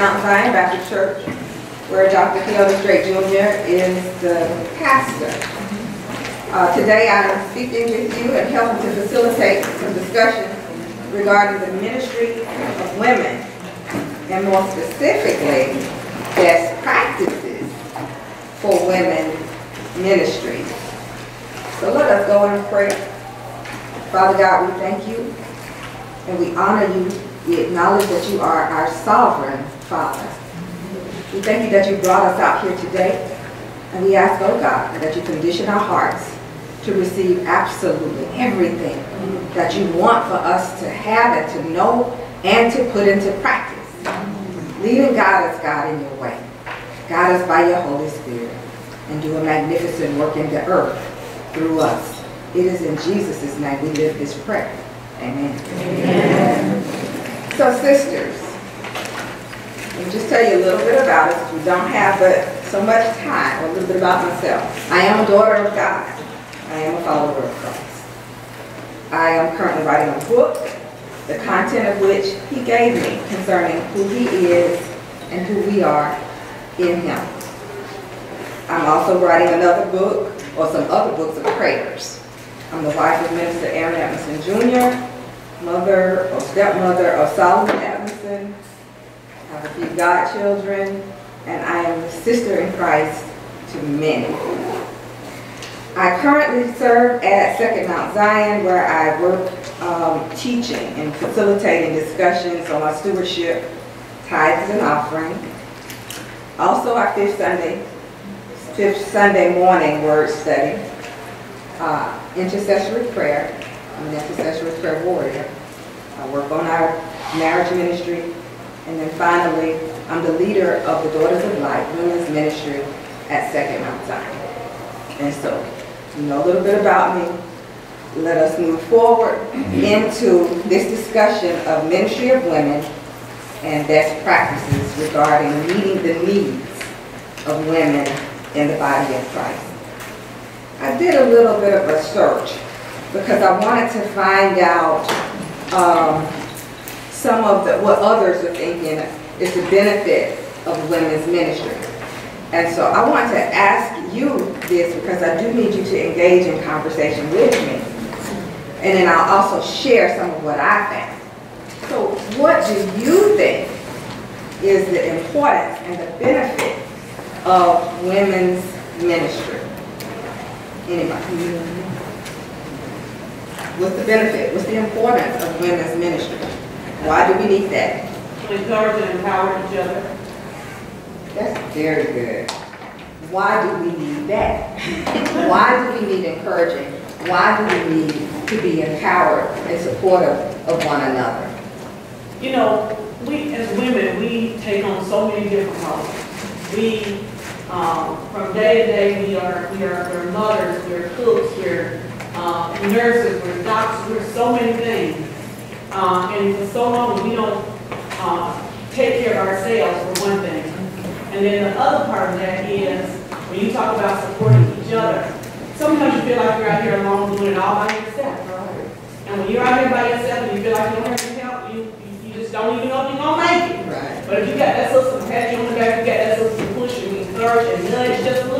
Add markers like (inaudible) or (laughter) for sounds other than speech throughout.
Mount Zion Baptist Church, where Dr. Keota Strait Jr. is the pastor. Uh, today I am speaking with you and helping to facilitate some discussion regarding the ministry of women, and more specifically, best practices for women ministry. So let us go in prayer. Father God, we thank you and we honor you. We acknowledge that you are our sovereign Father. We thank you that you brought us out here today. And we ask, oh God, that you condition our hearts to receive absolutely everything that you want for us to have and to know and to put into practice. Lead and guide us, God, in your way. Guide us by your Holy Spirit and do a magnificent work in the earth through us. It is in Jesus' name we live this prayer. Amen. Amen. So sisters, let me just tell you a little bit about us. We don't have so much time. A little bit about myself. I am a daughter of God. I am a follower of Christ. I am currently writing a book, the content of which he gave me concerning who he is and who we are in him. I'm also writing another book or some other books of prayers. I'm the wife of Minister Aaron Edmonds Jr., mother or stepmother of Solomon Edmonds. I have a few godchildren, and I am a sister in Christ to many. I currently serve at Second Mount Zion, where I work um, teaching and facilitating discussions on our stewardship, tithes and offering. Also, our fifth Sunday, fifth Sunday morning word study uh, intercessory prayer. I'm an intercessory prayer warrior. I work on our marriage ministry. And then finally, I'm the leader of the Daughters of Light Women's Ministry at Second Mount Zion. And so, you know a little bit about me. Let us move forward into this discussion of ministry of women and best practices regarding meeting the needs of women in the body of Christ. I did a little bit of a search because I wanted to find out um, some of the, what others are thinking is the benefit of women's ministry. And so I want to ask you this because I do need you to engage in conversation with me. And then I'll also share some of what I found. So what do you think is the importance and the benefit of women's ministry? Anybody? What's the benefit? What's the importance of women's ministry? Why do we need that? To encourage and empower each other. That's very good. Why do we need that? Why do we need encouraging? Why do we need to be empowered and supportive of one another? You know, we as women, we take on so many different roles. We um, from day to day, we are we are we're mothers, we're cooks, we're uh, nurses, we're doctors, we're so many things. Uh, and for so long, we don't uh, take care of ourselves for one thing. And then the other part of that is when you talk about supporting each other. Sometimes you feel like you're out here alone doing it all by yourself. Right? And when you're out here by yourself and you feel like you don't have any help, you, you, you just don't even know if you're going to make it. Right. But if you got that sister to pat you on the back, you got that sister to push you encourage and nudge just a little bit,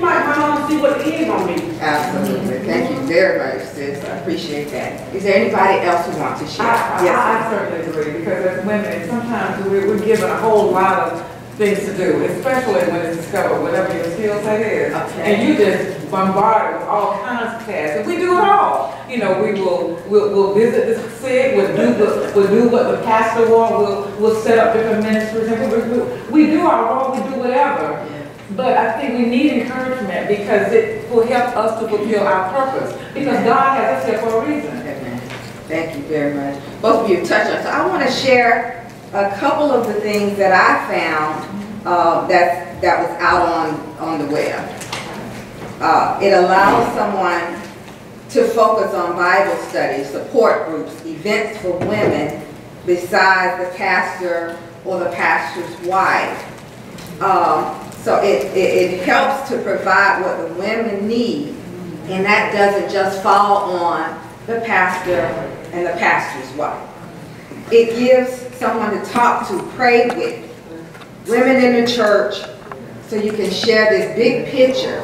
you might come on and see what the end gonna be. Absolutely. Thank you very much, sis. I appreciate that. Is there anybody else who wants to share? I, yes, I, I certainly agree because as women, sometimes we're, we're given a whole lot of things to do, especially when it's discovered whatever your skill set is. Okay. And you just bombarded with all kinds of tasks. And we do it all. You know, we will we'll, we'll visit the sick, we'll do the, we'll do what the pastor wants, we'll, we'll set up different ministries, and we, we, we do our role, we do whatever. But I think we need encouragement because it will help us to fulfill our purpose. Because God has us here for a reason. Amen. Thank you very much. Both of you touched on. So I want to share a couple of the things that I found uh, that that was out on on the web. Uh, it allows someone to focus on Bible studies, support groups, events for women besides the pastor or the pastor's wife. Um, so it, it, it helps to provide what the women need, and that doesn't just fall on the pastor and the pastor's wife. It gives someone to talk to, pray with, women in the church, so you can share this big picture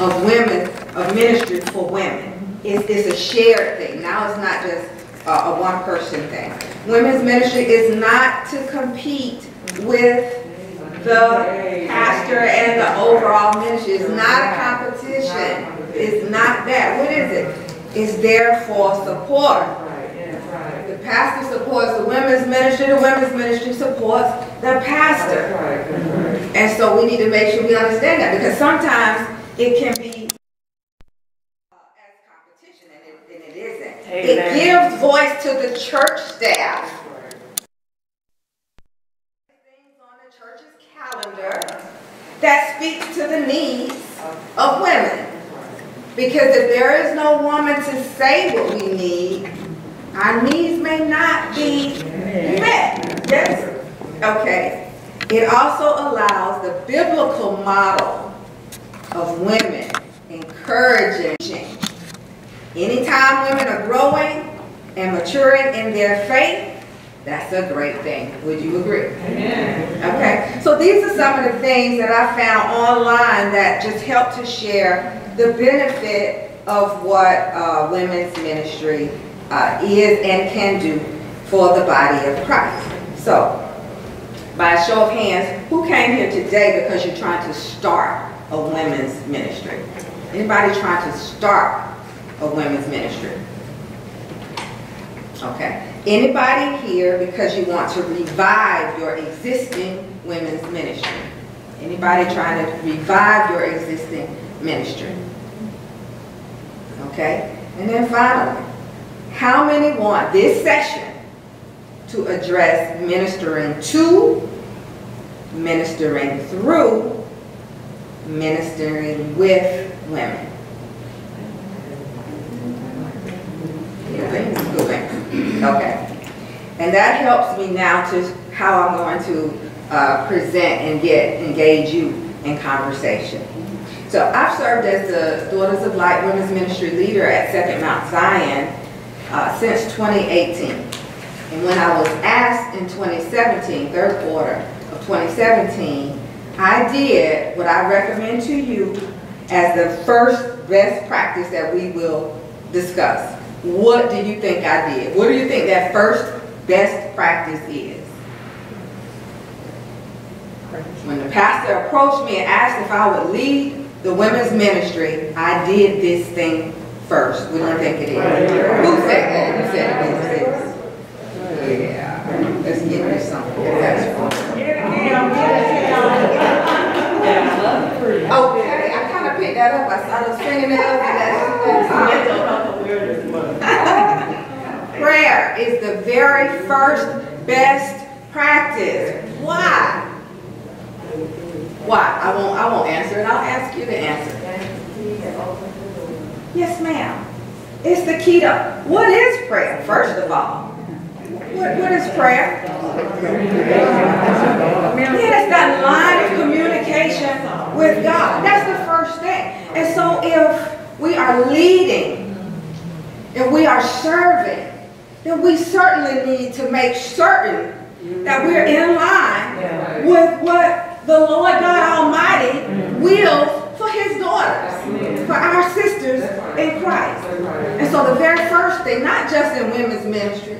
of women, of ministry for women. It's, it's a shared thing. Now it's not just a, a one-person thing. Women's ministry is not to compete with the pastor and the overall ministry. It's not a competition. It's not that. What is it? It's there for support. Right, yeah, right. The pastor supports the women's ministry, the women's ministry supports the pastor. That's right, that's right. And so we need to make sure we understand that because sometimes it can be uh, as competition and it, and it isn't. It gives voice to the church staff. Things on the church's calendar that speaks to the needs of women. Because if there is no woman to say what we need, our needs may not be met. Yes? Okay. It also allows the biblical model of women encouraging. Anytime women are growing and maturing in their faith, that's a great thing. Would you agree? Amen. Okay, so these are some of the things that I found online that just help to share the benefit of what uh, women's ministry uh, is and can do for the body of Christ. So, by a show of hands, who came here today because you're trying to start a women's ministry? Anybody trying to start a women's ministry? Okay. Anybody here because you want to revive your existing women's ministry? Anybody trying to revive your existing ministry? Okay. And then finally, how many want this session to address ministering to, ministering through, ministering with women? Thing. Okay. And that helps me now to how I'm going to uh, present and get, engage you in conversation. So I've served as the Daughters of Light Women's Ministry Leader at Second Mount Zion uh, since 2018. And when I was asked in 2017, third quarter of 2017, I did what I recommend to you as the first best practice that we will discuss. What do you think I did? What do you think that first best practice is? When the pastor approached me and asked if I would lead the women's ministry, I did this thing first. What do you think it is? Who said that? Who said it? Who said? Yeah. Let's get this something. That's fun. Okay, I kind of picked that up. I saw those fingernails and that's. (laughs) Is the very first best practice. Why? Why? I won't, I won't answer it. I'll ask you to answer. Yes, ma'am. It's the key to, what is prayer, first of all? What, what is prayer? Yeah, that line of communication with God. That's the first thing. And so if we are leading, and we are serving, then we certainly need to make certain that we're in line with what the Lord God Almighty wills for his daughters, for our sisters in Christ. And so the very first thing, not just in women's ministry,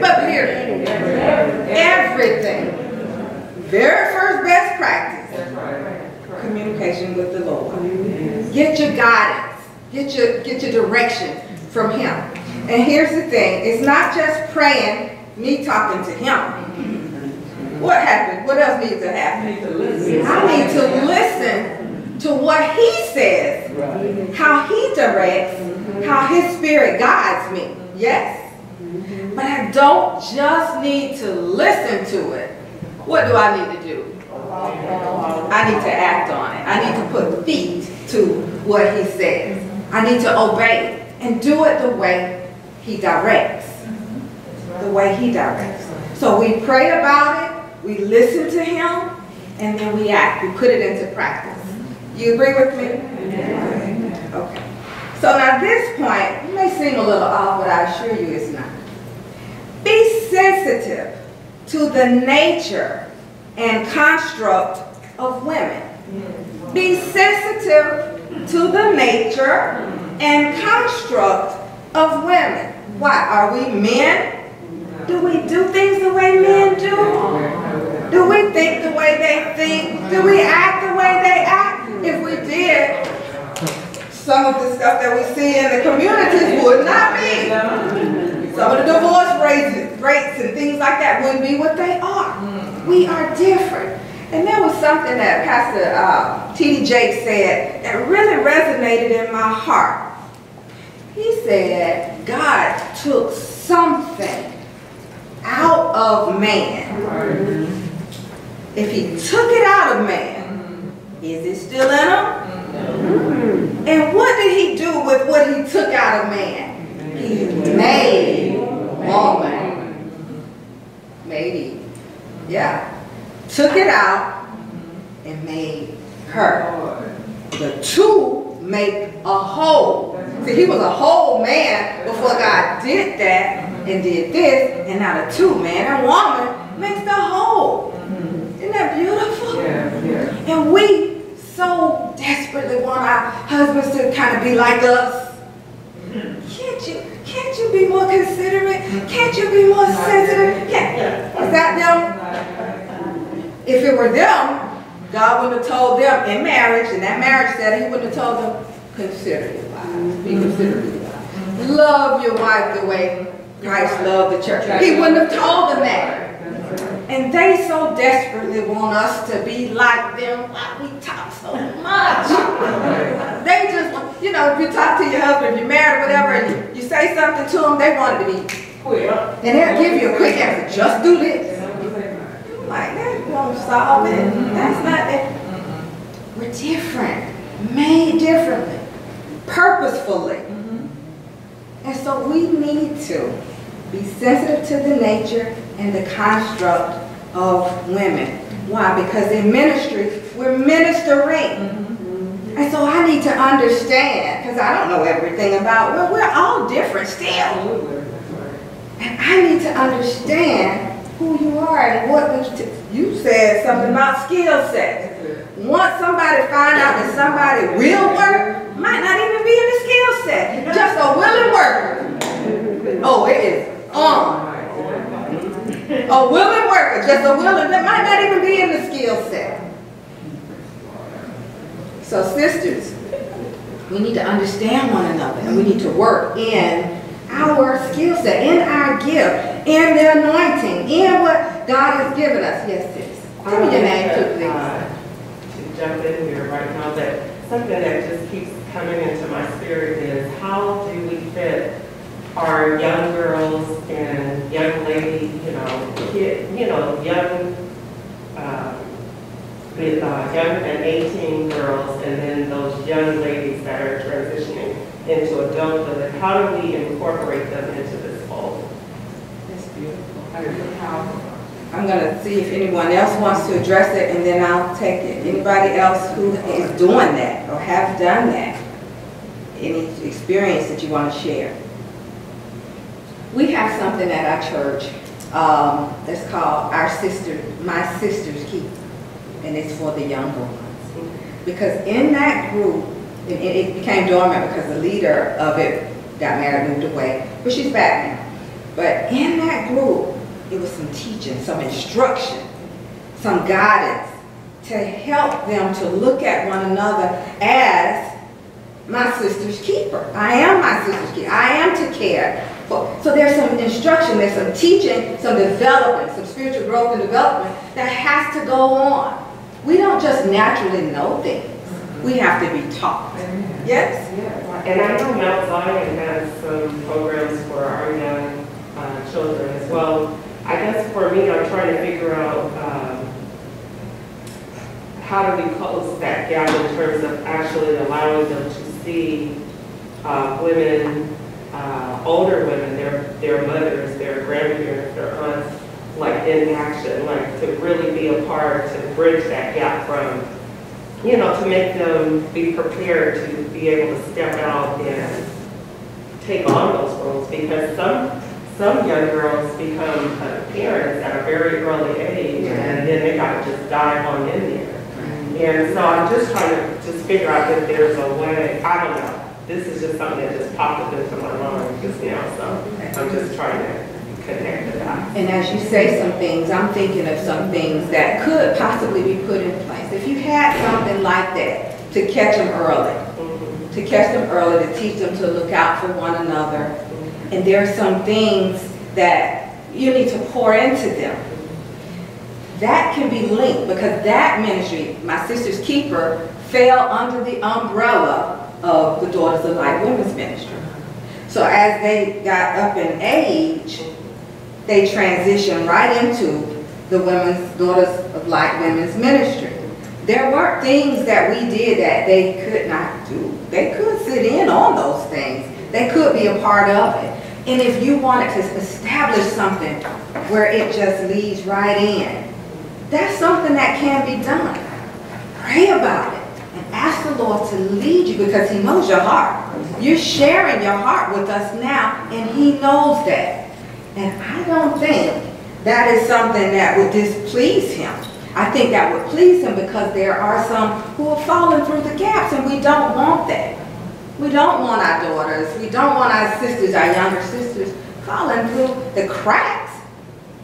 but period, everything, very first best practice, communication with the Lord. Get your guidance, get your, get your direction from him. And here's the thing, it's not just praying, me talking to him. What happened? What else needs to happen? I need to listen to what he says, how he directs, mm-hmm. how his spirit guides me. Yes? Mm-hmm. But I don't just need to listen to it. What do I need to do? I need to act on it. I need to put feet to what he says. I need to obey and do it the way he directs. The way he directs. So we pray about it, we listen to him, and then we act. We put it into practice. You agree with me? Okay. So now this point may seem a little off, but I assure you it's not. Be sensitive to the nature and construct of women. Be sensitive to the nature and construct of women. Why? Are we men? Do we do things the way men do? Do we think the way they think? Do we act the way they act? If we did, some of the stuff that we see in the communities would not be. Some of the divorce rates, rates and things like that wouldn't be what they are. We are different. And there was something that Pastor uh, T.D. Jakes said that really resonated in my heart. He said, God took something out of man. If he took it out of man, is it still in him? And what did he do with what he took out of man? He made woman. Maybe. Yeah. Took it out and made her. The two make a whole. See, he was a whole man before God did that and did this, and now the two, man and woman, makes the whole. Isn't that beautiful? Yeah, yeah. And we so desperately want our husbands to kind of be like us. Can't you, can't you be more considerate? Can't you be more sensitive? Can't, is that them? If it were them, God wouldn't have told them in marriage, in that marriage setting, he wouldn't have told them, consider wives, be considerate. Love your wife the way Christ loved the church. He wouldn't have told them that. And they so desperately want us to be like them. Why we talk so much? They just, you know, if you talk to your husband, if you're married whatever, and you, say something to them, they want it to be quick. And they'll give you a quick answer, just do this. Like, that won't solve it. That's not it. We're different, made differently, purposefully. And so we need to be sensitive to the nature and the construct of women. Why? Because in ministry, we're ministering. And so I need to understand, because I don't know everything about, well, we're all different still. And I need to understand who you are and what you said something about skill sets. Once somebody find out that somebody will work, might not even be in the skill set. Just a willing worker. Oh, it is on. A willing worker, just a willing, that might not even be in the skill set. So sisters, we need to understand one another and we need to work in our skill set, in our gift, in the anointing, in what God has given us. Yes, sis. Tell me your name please. Uh, To jump in here right now, that something that just keeps coming into my spirit is how do we fit our young girls and young lady, you know, kid, you know, young, um, with, uh, young and eighteen girls, and then those young ladies that are transitioning into adulthood, how do we incorporate them into this fold? That's beautiful. I'm gonna see if anyone else wants to address it and then I'll take it. Anybody else who is doing that or have done that? Any experience that you want to share? We have something at our church, um, that's called Our Sister, My Sister's Keep. And it's for the younger ones. Because in that group, it, it became dormant because the leader of it got married, moved away, but she's back now. But in that group, it was some teaching, some instruction, some guidance to help them to look at one another as my sister's keeper. I am my sister's keeper. I am to care. for. So there's some instruction, there's some teaching, some development, some spiritual growth and development that has to go on. We don't just naturally know things. We have to be taught. Yes? And I know Mount Zion has some programs for our young uh, children as well. I guess for me, I'm trying to figure out um, how do we close that gap in terms of actually allowing them to see uh, women, uh, older women, their, their mothers, their grandparents, their aunts, like in action, like to really be a part, to bridge that gap from you know, to make them be prepared to be able to step out and take on those roles because some, some young girls become uh, parents at a very early age and then they gotta just dive on in there. And so I'm just trying to just figure out if there's a way, I don't know. This is just something that just popped up into my mind just now, so I'm just trying to connect the dots. And as you say some things, I'm thinking of some things that could possibly be put in place. If you had something like that, to catch them early, Mhm. to catch them early, to teach them to look out for one another. And there are some things that you need to pour into them. That can be linked because that ministry, my sister's keeper, fell under the umbrella of the Daughters of Light Women's Ministry. So as they got up in age, they transitioned right into the Women's Daughters of Light Women's Ministry. There weren't things that we did that they could not do. They could sit in on those things. They could be a part of it. And if you wanted to establish something where it just leads right in, that's something that can be done. Pray about it and ask the Lord to lead you because He knows your heart. You're sharing your heart with us now, and He knows that. And I don't think that is something that would displease Him. I think that would please Him because there are some who are falling through the gaps, and we don't want that. We don't want our daughters, we don't want our sisters, our younger sisters, falling through the cracks.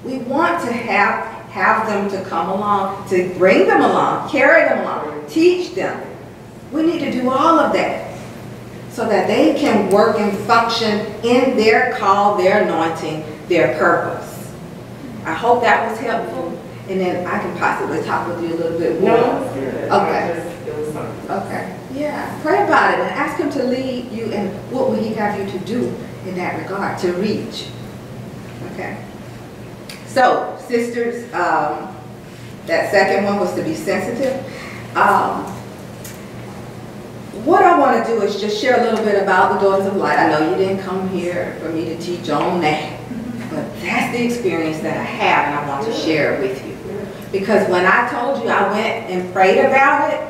We want to have, have them to come along, to bring them along, carry them along, teach them. We need to do all of that so that they can work and function in their call, their anointing, their purpose. I hope that was helpful, and then I can possibly talk with you a little bit more. No. Okay. Just, it was something. Okay, yeah, pray about it and ask him to lead you and what will he have you to do in that regard, to reach. Okay. So, sisters, um, that second one was to be sensitive. Um, what I want to do is just share a little bit about the Daughters of Light. I know you didn't come here for me to teach on that, but that's the experience that I have and I want to share it with you. Because when I told you I went and prayed about it,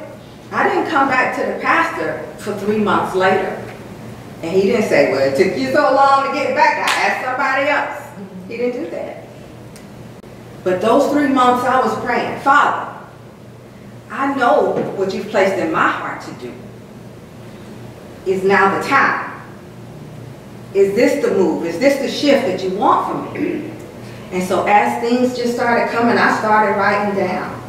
I didn't come back to the pastor for three months later. And he didn't say, well, it took you so long to get back, I asked somebody else. He didn't do that. But those three months I was praying, Father, I know what you've placed in my heart to do. Is now the time? Is this the move? Is this the shift that you want from me? (clears throat) And so as things just started coming, I started writing down.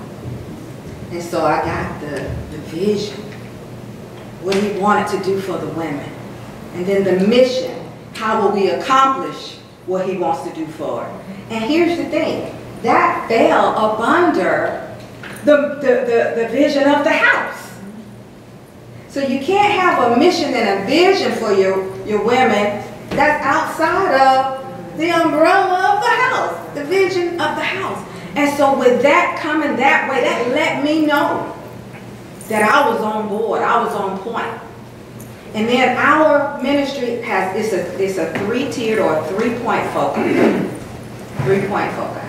And so I got the, the vision, what he wanted to do for the women. And then the mission, how will we accomplish what he wants to do for her. And here's the thing, that fell up under the, the, the, the vision of the house. So you can't have a mission and a vision for your, your women that's outside of the umbrella of the house, the vision of the house. And so with that coming that way, that let me know that I was on board, I was on point. And then our ministry has, it's a, it's a three-tiered or three-point focus. (clears throat) Three-point focus.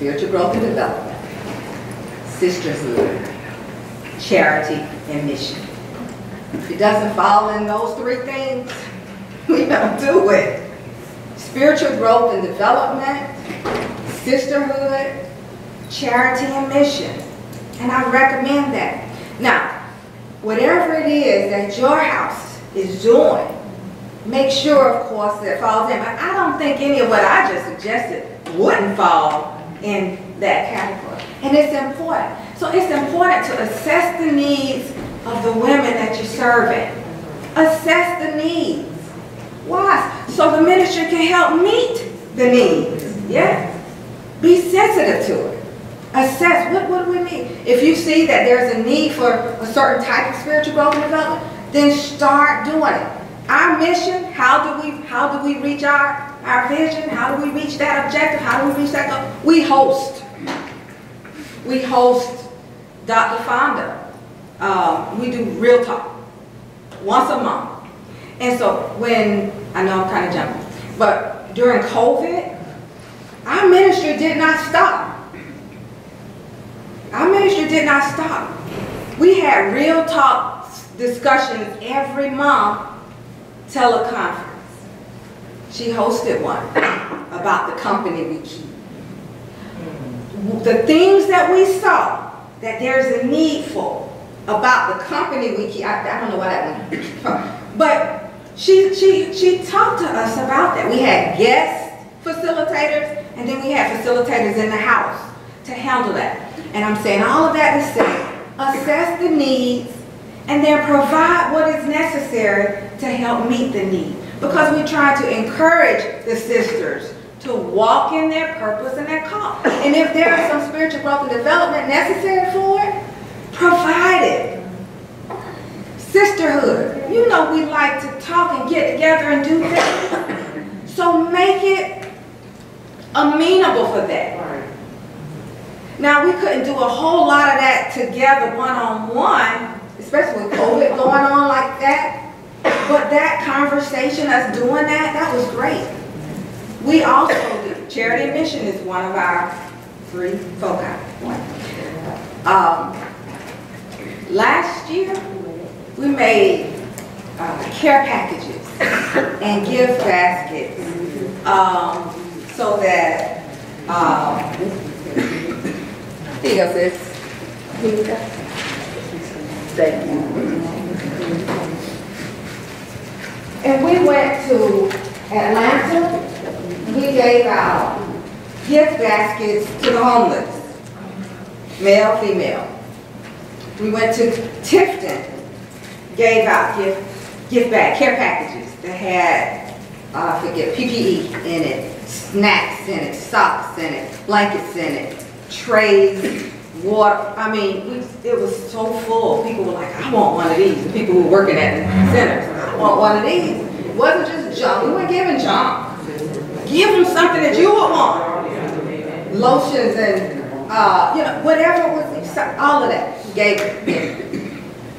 Spiritual growth and development, sisterhood, charity, and mission. If it doesn't fall in those three things, (laughs) we don't do it. Spiritual growth and development, sisterhood, charity, and mission. And I recommend that. Now, whatever it is that your house is doing, make sure, of course, that falls in. But I don't think any of what I just suggested wouldn't fall in that category. And it's important. So it's important to assess the needs of the women that you're serving. Assess the needs. Why? So the ministry can help meet the needs. Yeah? Be sensitive to it. Assess what, what do we need? If you see that there's a need for a certain type of spiritual growth and development, then start doing it. Our mission, how do we how do we reach our, our vision? How do we reach that objective? How do we reach that goal? We host. We host Dr. Fonda. Um, we do real talk once a month. And so when, I know I'm kind of jumping, but during COVID, our ministry did not stop. Our ministry did not stop. We had real talk discussions every month, teleconference. She hosted one about the company we keep. The things that we saw that there's a need for about the company we keep, I, I don't know why that one, but she, she, she talked to us about that. We had guest facilitators, and then we had facilitators in the house to handle that. And I'm saying all of that to say, assess the needs, and then provide what is necessary to help meet the need. Because we try to encourage the sisters to walk in their purpose and their call. And if there is some spiritual growth and development necessary for it, provide it. Sisterhood. You know we like to talk and get together and do things. So make it amenable for that. Now, we couldn't do a whole lot of that together one-on-one, especially with COVID going on like that. But that conversation, us doing that, that was great. We also charity and mission is one of our three foci. Um, last year, we made uh, care packages and gift baskets um, so that, um. (laughs) Here you go. Thank you. And we went to Atlanta. We gave out gift baskets to the homeless, male, female. We went to Tifton, gave out gift, gift bag, care packages that had, uh, I forget, PPE in it, snacks in it, socks in it, blankets in it, trays, water. I mean, we, it was so full. People were like, I want one of these. The people who were working at the centers, I want one of these. It wasn't just junk. We weren't giving junk. Give them something that you would want. Lotions and, uh, you know, whatever was, all of that. We gave.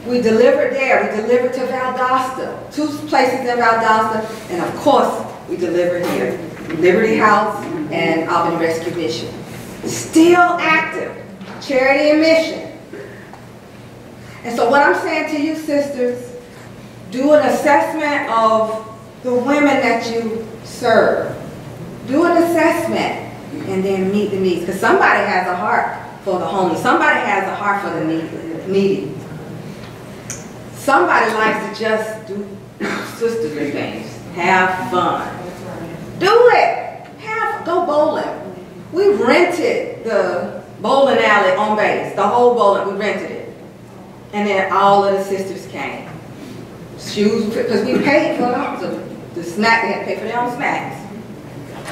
We delivered there. We delivered to Valdosta, two places in Valdosta, and of course, we delivered here. Liberty House and Albany Rescue Mission still active, charity and mission. And so what I'm saying to you sisters, do an assessment of the women that you serve. Do an assessment and then meet the needs. Because somebody has a heart for the homeless. Somebody has a heart for the needy. Somebody likes to just do (coughs) sisterly things. Have fun. Do it. Have, go bowling. We rented the bowling alley on base, the whole bowling, we rented it. And then all of the sisters came. Shoes, because we paid for the, the snack, they had to pay for their own snacks.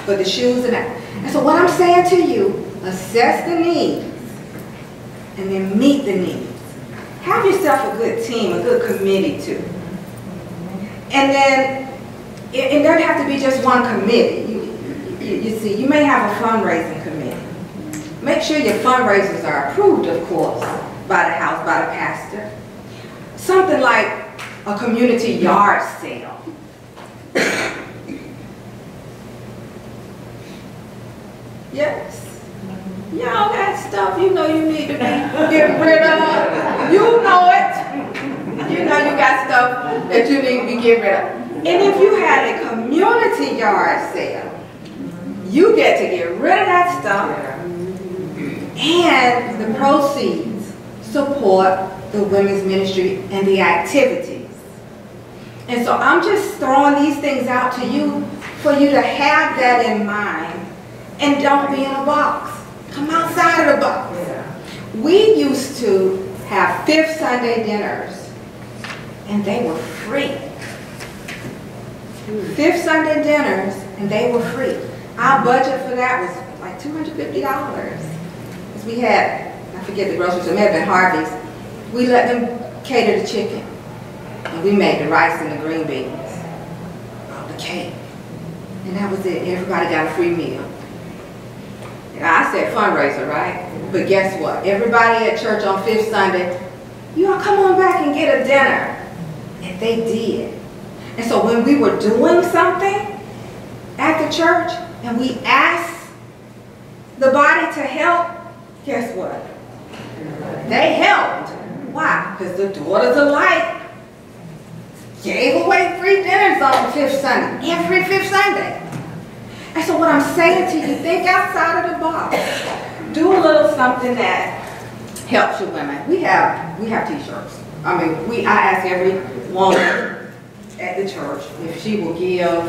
But the shoes and that. And so what I'm saying to you, assess the needs and then meet the needs. Have yourself a good team, a good committee too. And then, it, it doesn't have to be just one committee. You, you, you see, you may have a fundraising. Make sure your fundraisers are approved, of course, by the house, by the pastor. Something like a community yard sale. yes. Y'all got stuff you know you need to be getting rid of. You know it. You know you got stuff that you need to be getting rid of. And if you had a community yard sale, you get to get rid of that stuff and the proceeds support the women's ministry and the activities. And so I'm just throwing these things out to you for you to have that in mind and don't be in a box. Come outside of the box. We used to have fifth Sunday dinners and they were free. Hmm. Fifth Sunday dinners and they were free. Our budget for that was like $250. Because we had, I forget the grocery store, it may have been Harvey's. We let them cater the chicken. And we made the rice and the green beans. Oh, the cake. And that was it. Everybody got a free meal. I said fundraiser, right? But guess what? Everybody at church on Fifth Sunday, you all come on back and get a dinner. And they did. And so when we were doing something at the church, and we asked the body to help, guess what? They helped. Why? Because the daughters of light gave away free dinners on fifth Sunday, every fifth Sunday. And so what I'm saying to you, think outside of the box. Do a little something that helps you women. We have, we have t-shirts. I mean, we, I ask every woman at the church if she will give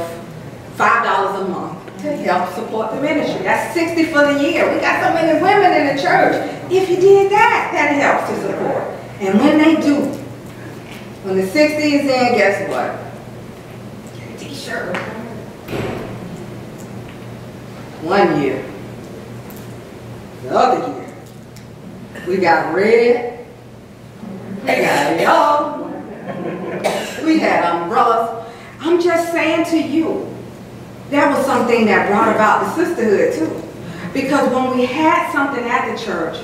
five dollars a month to help support the ministry. That's sixty for the year. We got so many women in the church. If you did that, that helps to support. And when they do, when the sixty is in, guess what? Get a t-shirt. One year. The other year. We got red. We got yellow. We had umbrellas. I'm just saying to you, that was something that brought about the sisterhood too. Because when we had something at the church,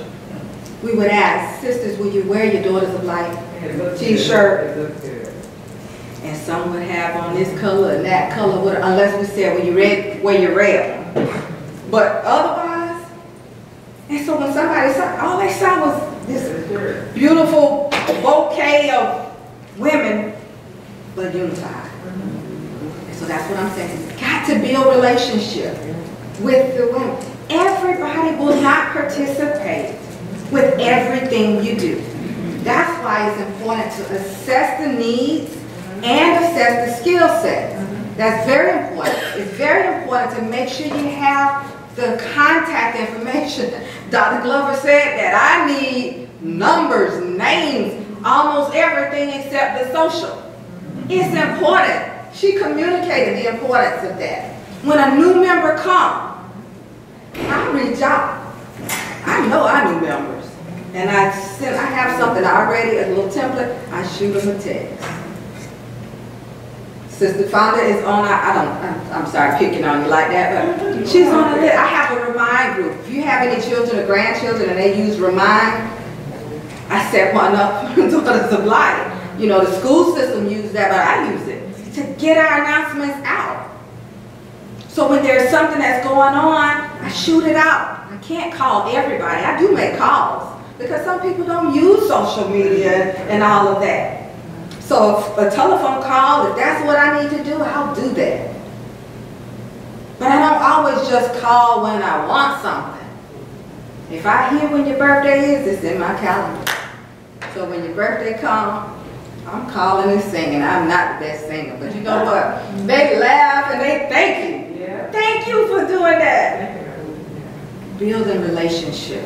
we would ask, sisters, will you wear your Daughters of Light T-shirt. good. It looks good. And some would have on this color and that color, unless we said, well, you red, wear your red. But otherwise, and so when somebody saw, all they saw was this beautiful bouquet of women, but unified. Mm-hmm. So that's what I'm saying. Got to build relationship with the women. Everybody will not participate with everything you do. That's why it's important to assess the needs and assess the skill set. That's very important. It's very important to make sure you have the contact information. (laughs) Dr. Glover said that I need numbers, names, almost everything except the social. It's important. She communicated the importance of that. When a new member comes, I reach out. I know our new members. And I send, I have something already, a little template, I shoot them a text. Sister Fonda is on, our- I don't, I'm, I'm sorry picking on you like that, but she's on the list. I have a Remind group. If you have any children or grandchildren and they use Remind, I set one up (laughs) Daughters of Light. You know, the school system uses that, but I use it to get our announcements out. So when there's something that's going on, I shoot it out. I can't call everybody. I do make calls because some people don't use social media and all of that. So a telephone call, if that's what I need to do, I'll do that. But I don't always just call when I want something. If I hear when your birthday is, it's in my calendar. So when your birthday comes, I'm calling and singing. I'm not the best singer, but you know what? They laugh and they thank you. Yeah. Thank you for doing that. Building relationship.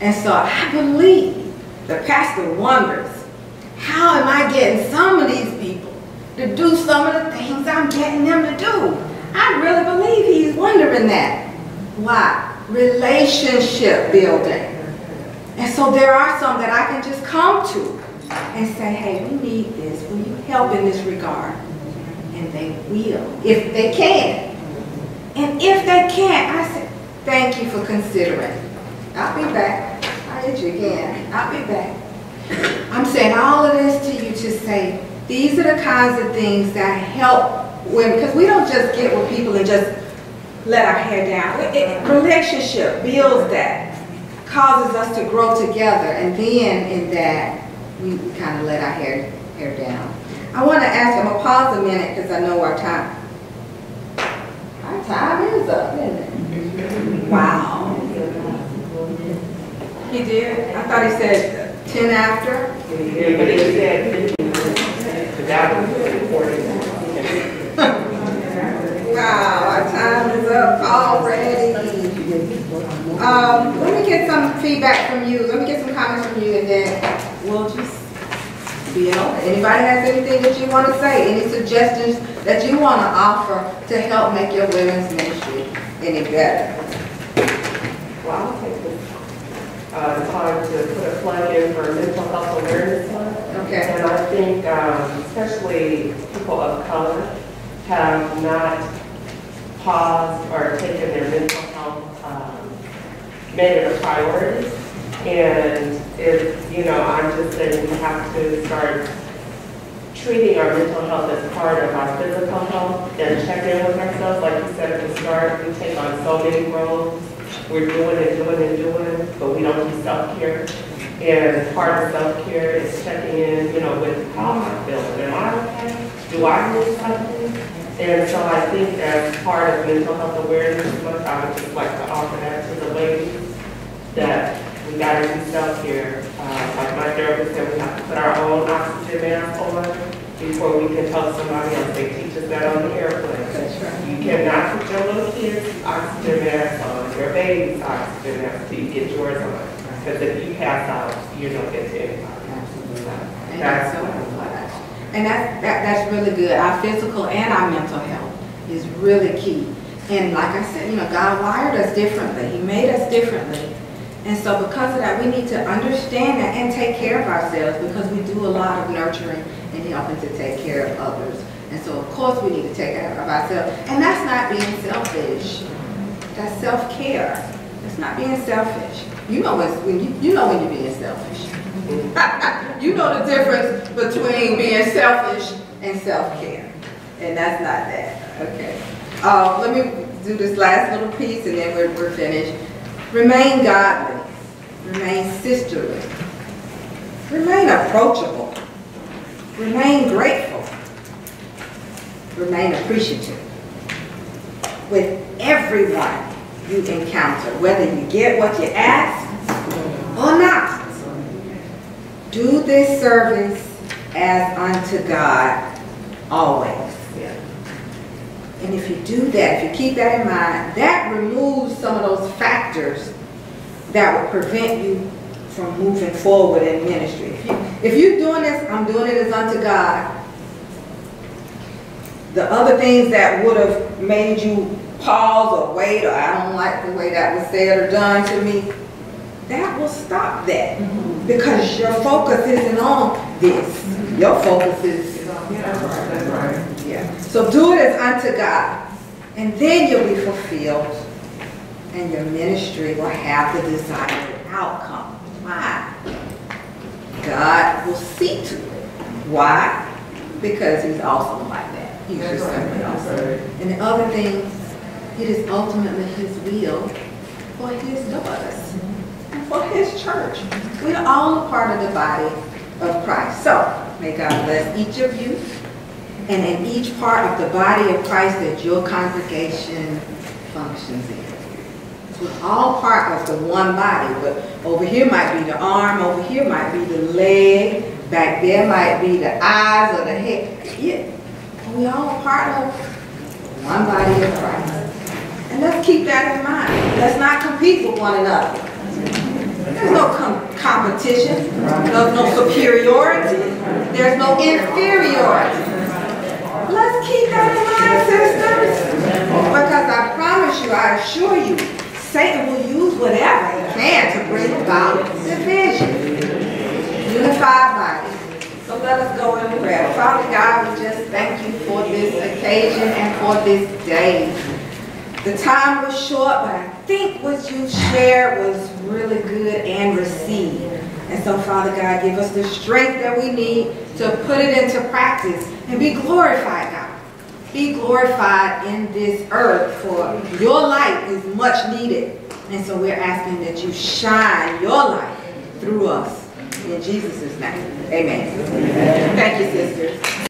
And so I believe the pastor wonders, how am I getting some of these people to do some of the things I'm getting them to do? I really believe he's wondering that. Why? Relationship building. And so there are some that I can just come to and say, hey, we need this. Will you help in this regard? And they will, if they can. And if they can't, I say, thank you for considering. I'll be back. I'll hit you again. I'll be back. I'm saying all of this to you to say, these are the kinds of things that help women, because we don't just get with people and just let our hair down. It- it- relationship builds that, causes us to grow together, and then in that, we kind of let our hair, hair down. I want to ask, I'm gonna pause a minute because I know our time. Our time is up, isn't it? Wow. He did? I thought he said ten after. Yeah, but he said, but that was important. Wow, our time is up already. Um, let me get some feedback from you, let me get some comments from you, and then we'll just be in order. Anybody has anything that you want to say, any suggestions that you want to offer to help make your women's ministry any better? Well, take this uh, time to put a plug in for Mental Health Awareness Month. Okay, And I think um, especially people of color have not paused or taken their mental health, um, made it a priority. And if, you know, I'm just saying we have to start treating our mental health as part of our physical health and check in with ourselves. Like you said at the start, we take on so many roles. We're doing and doing and doing, but we don't do self-care. And part of self-care is checking in, you know, with how am I feeling? Am I okay? Do I need something? And so I think as part of mental health awareness month, I would just like to offer that to the ladies, that gotta do self-care. Uh, like my therapist said, we have to put our own oxygen mask on before we can tell somebody else. They teach us that on the airplane. You cannot put your little kids' oxygen mask on, your baby's oxygen mask, till you get yours on. Because if you pass out, you're not getting anybody. And That's so- And that's, that, that's really good. Our physical and our mental health is really key. And like I said, you know, God wired us differently. He made us differently. And so because of that, we need to understand that and take care of ourselves because we do a lot of nurturing and helping to take care of others. And so of course we need to take care of ourselves. And that's not being selfish. That's self-care. It's not being selfish. You know when, when you, you know when you're being selfish. (laughs) You know the difference between being selfish and self-care. And that's not that, okay? Uh, let me do this last little piece and then we're, we're finished. Remain godly. Remain sisterly. Remain approachable. Remain grateful. Remain appreciative. With everyone you encounter, whether you get what you ask or not. Do this service as unto God always. And if you do that, if you keep that in mind, that removes some of those factors that would prevent you from moving forward in ministry. If, you, if you're doing this, I'm doing it as unto God. The other things that would have made you pause or wait, or I don't like the way that was said or done to me, that will stop that. Mm-hmm. Because your focus isn't on this. Your focus is That's right. Do it as unto God, and then you'll be fulfilled, and your ministry will have the desired outcome. Why? God will see to it. Why? Because He's awesome like that. He's just simply awesome. And the other thing, it is ultimately His will for His daughters and for His church. We are all a part of the body of Christ. So, may God bless each of you and in each part of the body of Christ that your congregation functions in. We're all part of the one body, but over here might be the arm, over here might be the leg, back there might be the eyes or the head. Yeah, we all part of one body of Christ. And let's keep that in mind. Let's not compete with one another. There's no com- competition, there's no superiority, there's no inferiority. Let's keep that in mind, sisters. Because I promise you, I assure you, Satan will use whatever he can to bring about division. Unified body. So let us go in prayer. Father God, we just thank you for this occasion and for this day. The time was short, but I think what you shared was really good and received. And so, Father God, give us the strength that we need to put it into practice and be glorified, God. Be glorified in this earth, for your light is much needed. And so we're asking that you shine your light through us. In Jesus' name, amen. Thank you, sisters.